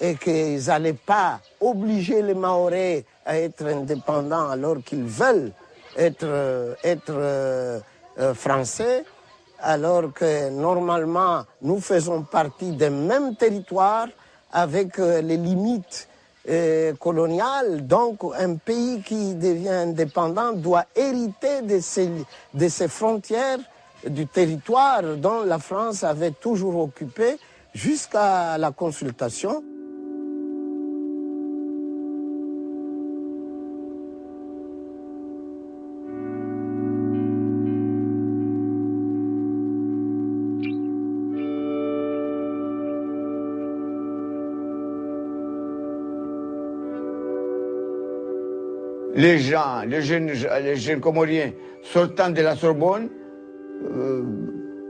et qu'ils n'allaient pas obliger les Maorais à être indépendants alors qu'ils veulent être, euh, français, alors que normalement nous faisons partie d'un même territoire avec les limites colonial. Donc, un pays qui devient indépendant doit hériter de ses frontières, du territoire dont la France avait toujours occupé jusqu'à la consultation. les gens, les jeunes, jeunes Comoriens sortant de la Sorbonne, euh,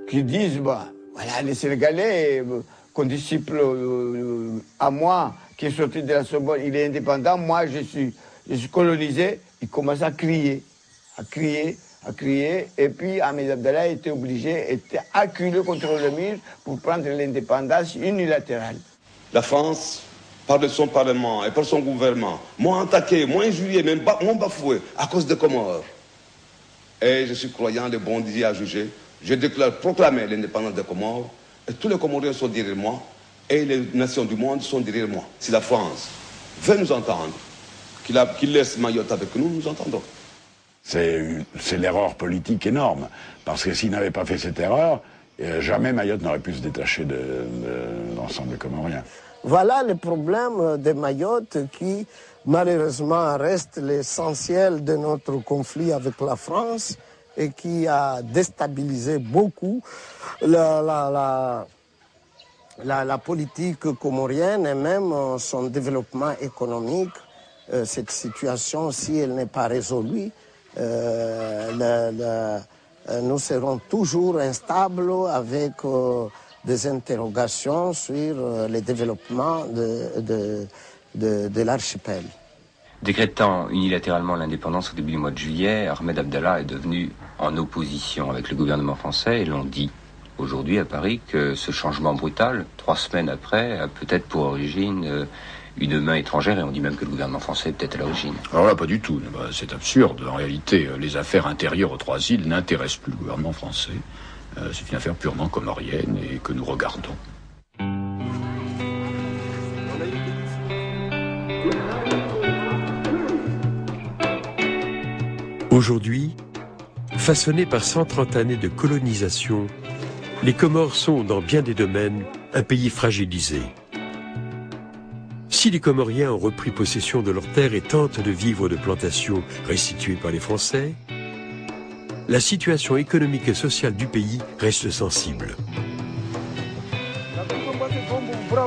qui disent, bah, voilà, les Sénégalais, euh, disciple euh, à moi, qui est sorti de la Sorbonne, il est indépendant, moi je suis, je suis colonisé, ils commencent à crier, à crier, à crier, et puis Ahmed Abdallah était obligé, était acculé contre le mur pour prendre l'indépendance unilatérale. La France par son Parlement et par son gouvernement, m'ont attaqué, m'ont injurié, m'ont bafoué à cause de Comores. Et je suis croyant, le bon Dieu à juger. Je déclare proclamer l'indépendance des Comores et tous les Comoriens sont derrière moi et les nations du monde sont derrière moi. Si la France veut nous entendre, qu'il laisse Mayotte avec nous, nous entendons. C'est l'erreur politique énorme. Parce que s'il n'avait pas fait cette erreur, euh, jamais Mayotte n'aurait pu se détacher de, de l'ensemble des Comoriens. Voilà le problème de Mayotte qui, malheureusement, reste l'essentiel de notre conflit avec la France et qui a déstabilisé beaucoup la, la, politique comorienne et même son développement économique. Euh, cette situation, si elle n'est pas résolue, euh, euh, nous serons toujours instables avec des interrogations sur euh, le développement de, de, de l'archipel. Décrétant unilatéralement l'indépendance au début du mois de juillet, Ahmed Abdallah est devenu en opposition avec le gouvernement français et l'on dit aujourd'hui à Paris que ce changement brutal, trois semaines après, a peut-être pour origine euh, une main étrangère et on dit même que le gouvernement français est peut-être à l'origine. Alors là, pas du tout. Bah, C'est absurde. En réalité, euh, les affaires intérieures aux trois îles n'intéressent plus le gouvernement français. Euh, C'est une affaire purement comorienne et que nous regardons. Aujourd'hui, façonnés par 130 années de colonisation, les Comores sont, dans bien des domaines, un pays fragilisé. Si les Comoriens ont repris possession de leurs terres et tentent de vivre de plantations restituées par les Français, la situation économique et sociale du pays reste sensible.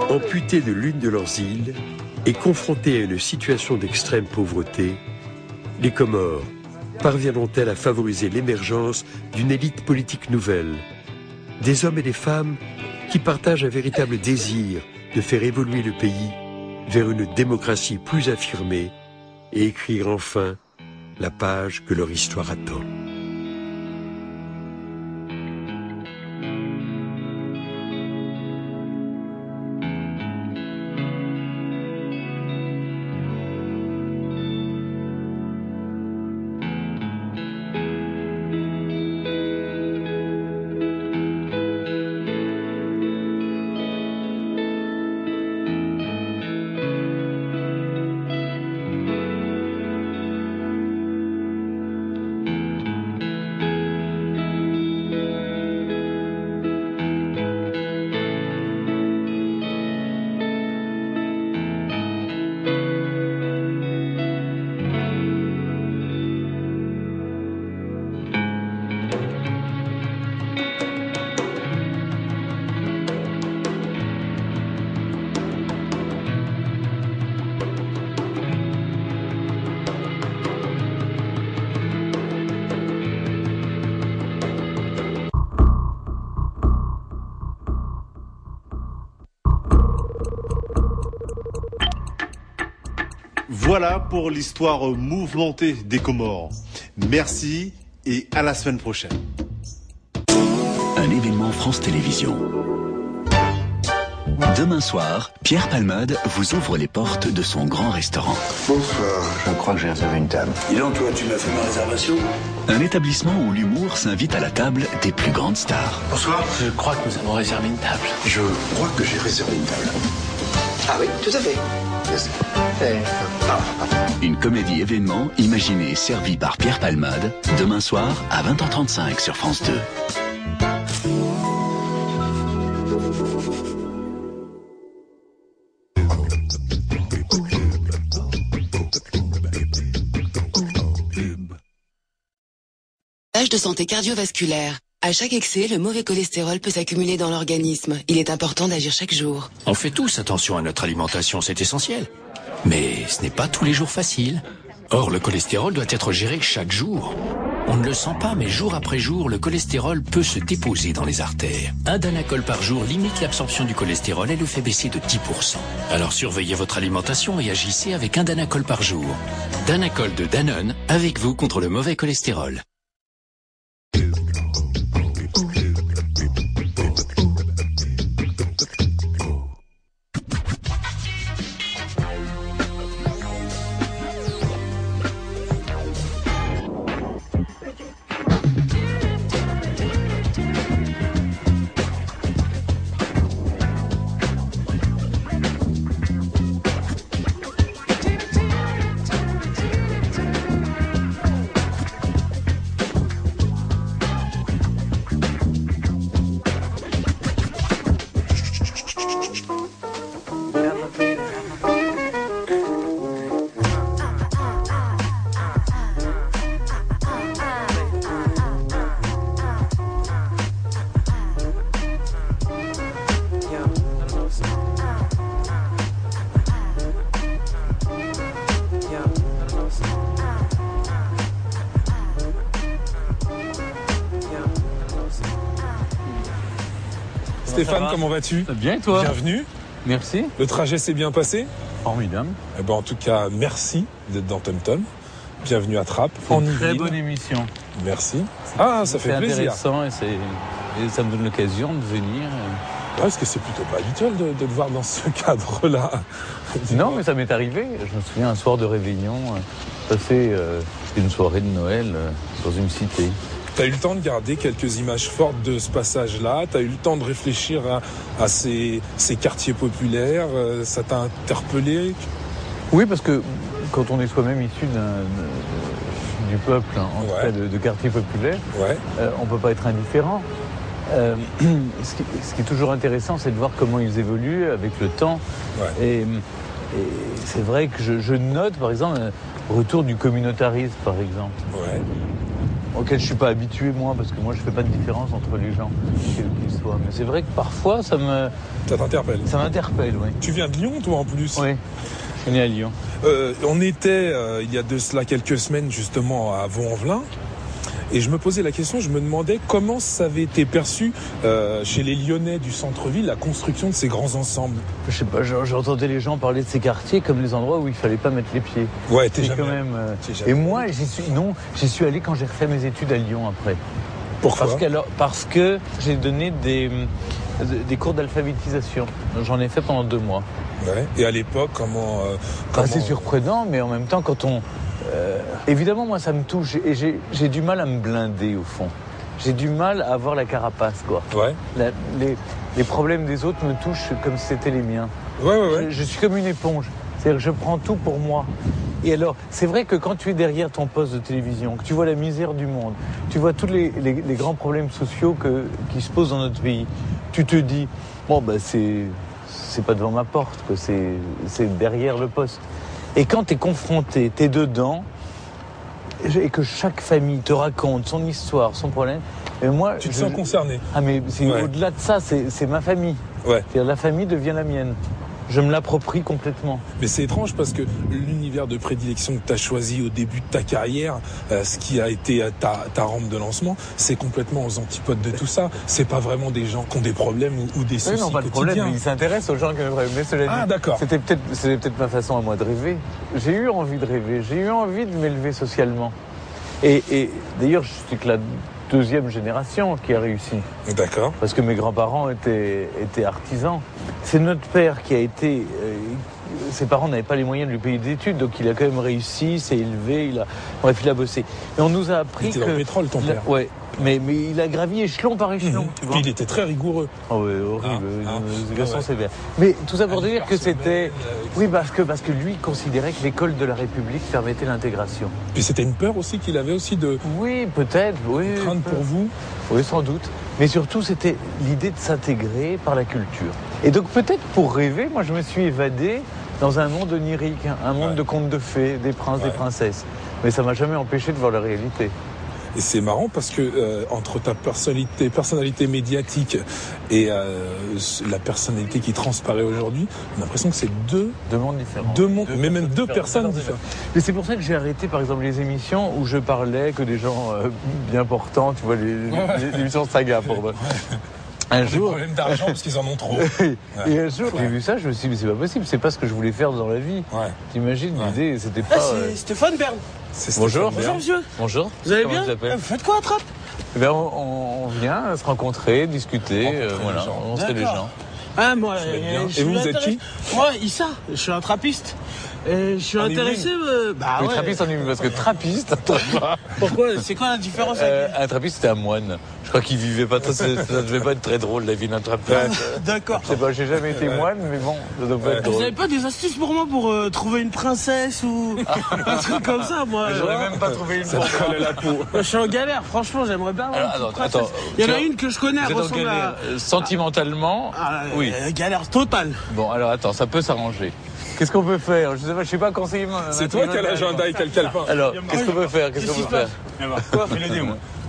Amputés de l'une de leurs îles et confrontés à une situation d'extrême pauvreté, les Comores parviendront-elles à favoriser l'émergence d'une élite politique nouvelle, des hommes et des femmes qui partagent un véritable désir de faire évoluer le pays vers une démocratie plus affirmée et écrire enfin la page que leur histoire attend. Voilà pour l'histoire mouvementée des Comores. Merci et à la semaine prochaine. Un événement France Télévisions. Demain soir, Pierre Palmade vous ouvre les portes de son grand restaurant. Bonsoir, je crois que j'ai réservé une table. Dis donc, toi, tu m'as fait ma réservation Un établissement où l'humour s'invite à la table des plus grandes stars. Bonsoir. Je crois que nous avons réservé une table. Je crois que j'ai réservé une table. Ah oui, tout à fait. Une comédie événement imaginée et servie par Pierre Palmade, demain soir à 20h35 sur France 2. Page de santé cardiovasculaire. À chaque excès, le mauvais cholestérol peut s'accumuler dans l'organisme. Il est important d'agir chaque jour. On fait tous attention à notre alimentation, c'est essentiel. Mais ce n'est pas tous les jours facile. Or, le cholestérol doit être géré chaque jour. On ne le sent pas, mais jour après jour, le cholestérol peut se déposer dans les artères. Un Danacol par jour limite l'absorption du cholestérol et le fait baisser de 10%. Alors surveillez votre alimentation et agissez avec un Danacol par jour. Danacol de Danone, avec vous contre le mauvais cholestérol. Stéphane, comment vas-tu Bien et toi Bienvenue. Merci. Le trajet s'est bien passé Formidable. Eh ben, en tout cas, merci d'être dans Tom Tom. Bienvenue à Trappes, en Une très bonne émission. Merci. Ah, ça fait C'est plaisir. intéressant et c'est Et ça me donne l'occasion de venir. Ouais, Parce que c'est plutôt pas habituel de, de te voir dans ce cadre-là. Non, mais ça m'est arrivé. Je me souviens un soir de réveillon, euh, passer euh, une soirée de Noël euh, dans une cité. Tu as eu le temps de garder quelques images fortes de ce passage-là, tu as eu le temps de réfléchir à, à ces, ces quartiers populaires, euh, ça t'a interpellé? Oui, parce que quand on est soi-même issu d'un- du peuple, hein, en tout cas de, de quartier populaire, euh, on ne peut pas être indifférent. Euh, ce, qui, ce qui est toujours intéressant, c'est de voir comment ils évoluent avec le temps. Et, et c'est vrai que je, je note, par exemple, un retour du communautarisme, par exemple. Auquel je suis pas habitué, moi, parce que moi, je fais pas de différence entre les gens, quels qu'ils soient. Mais c'est vrai que parfois, ça me... Ça t'interpelle Ça m'interpelle, oui. Tu viens de Lyon, toi, en plus Oui, je suis né à Lyon. Euh, on était, euh, il y a de cela quelques semaines, justement, à Vaux-en-Velin. Et je me posais la question, je me demandais comment ça avait été perçu euh, chez les Lyonnais du centre-ville, la construction de ces grands ensembles. Je sais pas, j'en- j'entendais les gens parler de ces quartiers comme des endroits où il fallait pas mettre les pieds. Ouais, t'es Mais jamais quand même. euh, jamais Et moi, j'y suis. Non, j'y suis allé quand j'ai refait mes études à Lyon après. Pourquoi parce que, alors, parce que j'ai donné des, euh, des cours d'alphabétisation. J'en ai fait pendant deux mois. Ouais. Et à l'époque, comment, euh, Bah, comment- c'est surprenant, mais en même temps, quand on. Euh, évidemment, moi, ça me touche et j'ai du mal à me blinder au fond. J'ai du mal à avoir la carapace, quoi. Ouais. La- les, les problèmes des autres me touchent comme si c'était les miens. Ouais, ouais, ouais. Je, je suis comme une éponge. C'est-à-dire que je prends tout pour moi. Et alors, c'est vrai que quand tu es derrière ton poste de télévision, que tu vois la misère du monde, tu vois tous les, les- les grands problèmes sociaux que, qui se posent dans notre pays, tu te dis, bon, ben c'est, c'est pas devant ma porte, que c'est, c'est derrière le poste. Et quand tu es confronté, tu es dedans, et que chaque famille te raconte son histoire, son problème, et moi, Tu te je- sens concerné. Ah, mais c'est Ouais. au-delà de ça, c'est, ma famille. Ouais. La famille devient la mienne. Je me l'approprie complètement. Mais c'est étrange parce que l'univers de prédilection que tu as choisi au début de ta carrière, euh, ce qui a été euh, ta, ta rampe de lancement, c'est complètement aux antipodes de tout ça. C'est pas vraiment des gens qui ont des problèmes ou, ou des soucis Oui, non, pas de problème, mais il s'intéresse aux gens qui ont des problèmes. Mais cela Ah, d'accord. C'était peut-être, c'était peut-être ma façon à moi de rêver. J'ai eu envie de rêver, j'ai eu envie de m'élever socialement. Et, et d'ailleurs, je suis que la deuxième génération qui a réussi. D'accord. Parce que mes grands-parents étaient, étaient artisans. C'est notre père qui a été. euh, ses parents n'avaient pas les moyens de lui payer des études, donc il a quand même réussi, s'est élevé, il a, bref, il a bossé. Et on nous a appris Il était que. dans le pétrole, ton père. Ouais, mais, mais il a gravi échelon par échelon. tu vois. Puis il était très rigoureux. Oh ouais, horrible, Ah, ah, euh, ah sévère. Mais tout ça pour dire que c'était... Oui, parce que, parce que lui considérait que l'école de la République permettait l'intégration. Puis c'était une peur aussi qu'il avait aussi de. Oui, peut-être, oui. Crainte pour vous Oui, sans doute. Mais surtout, c'était l'idée de s'intégrer par la culture. Et donc peut-être pour rêver, moi je me suis évadé dans un monde onirique, un monde de contes de fées, des princes, des princesses. Mais ça m'a jamais empêché de voir la réalité. Et c'est marrant parce que euh, entre ta personnalité, personnalité médiatique et euh, la personnalité qui transparaît aujourd'hui, on a l'impression que c'est deux, deux mondes différents. Deux mondes, mais même deux personnes différentes. Mais c'est pour ça que j'ai arrêté, par exemple, les émissions où je parlais que des gens euh, bien portants, tu vois, les, les- les émissions saga pour moi. Un Des jour. problèmes d'argent parce qu'ils en ont trop. Et un jour, j'ai vu ça, je me suis dit, mais c'est pas possible, c'est pas ce que je voulais faire dans la vie. T'imagines, l'idée, c'était pas. Ah, c'est euh, Stéphane Bern. Bonjour. Bonjour, monsieur. Bonjour. Vous allez Comment bien vous appelez Euh, Vous faites quoi à Trappes Eh ben, on, on vient se rencontrer, discuter, euh, voilà, rencontrer les gens. Ah, moi, euh, bien. je Et vous, vous êtes qui Moi, Issa, je suis un trappiste. Et je suis En intéressé. Euh, bah oui, ouais. trappiste en Yvelines, parce que trappiste, Pourquoi? C'est quoi la différence avec- Euh, un trappiste, c'était un moine. Je crois qu'il vivait pas très, ça devait pas être très drôle, la vie d'un trappiste. D'accord. Je sais pas, j'ai jamais été moine, mais bon, ça doit pas être Vous drôle. avez pas des astuces pour moi pour euh, trouver une princesse ou un truc comme ça, moi J'aurais euh, même pas trouvé une pour te moi. colle à la peau. Je suis en galère, franchement, j'aimerais bien Alors, attends, Il y en a une que je connais, Vous elle ressemble à. Sentimentalement, Ah, oui. galère totale. Bon, alors attends, ça peut s'arranger. Qu'est-ce qu'on peut faire Je sais pas, je sais pas conseiller. ma- C'est toi qui as l'agenda et qui as le calepin. Alors, qu'est-ce qu'on peut faire Qu'est-ce qu'on peut faire.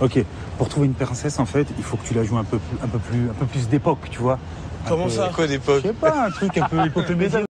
Ok, pour trouver une princesse, en fait, il faut que tu la joues un peu, plus- un peu plus, un peu plus d'époque, tu vois. Comment peu- ça Quoi d'époque Je sais pas, un truc un peu épopée médiévale.